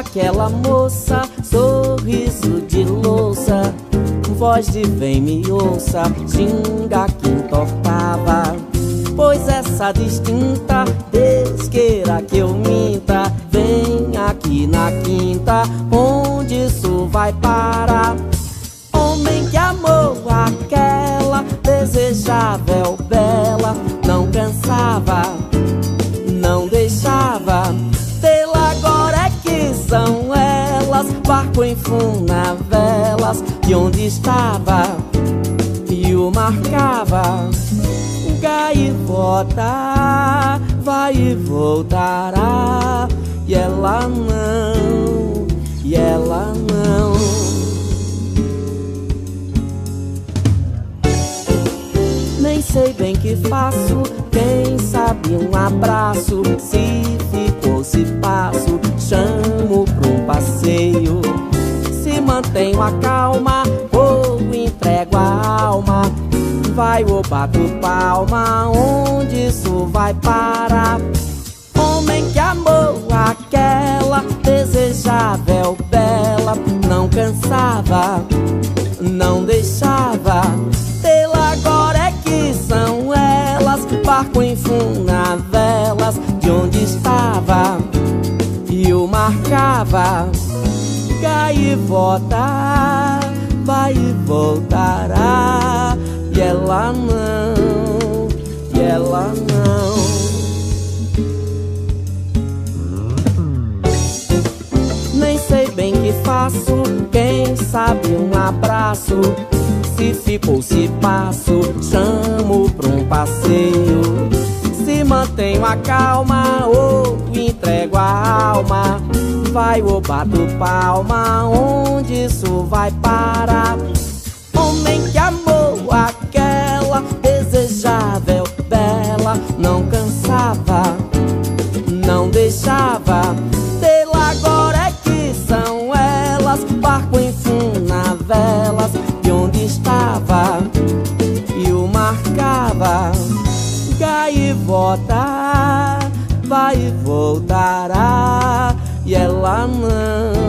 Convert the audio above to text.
aquela moça, sorriso de louça, voz de vem me ouça, xinga que entortava. Pois essa distinta, desqueira que eu minta, vem aqui na quinta, onde isso vai parar? Homem que amou aquela desejável bela, não cansava, barco em funavelas, de onde estava e o marcava. Gaivota vai e voltará, e ela não, e ela não. Nem sei bem que faço, quem sabe um abraço, se ficou, se Vai ou bato palma, onde isso vai parar? Homem que amou aquela desejável bela, não cansava, não deixava. Pela agora é que são elas, barco em funavelas, de onde estava o marcava Gaivota vai e voltará E ela não, e ela não. Nem sei bem que faço, quem sabe um abraço. Se fico, se passo, chamo pra um passeio. Se mantenho a calma ou entrego a alma Vai ou bato palma, onde isso vai parar? Não cansava, não deixava Dela agora é que são elas Barco em funavelas De onde estava e o marcava Gaivota vai e voltará. E ela não, e ela não.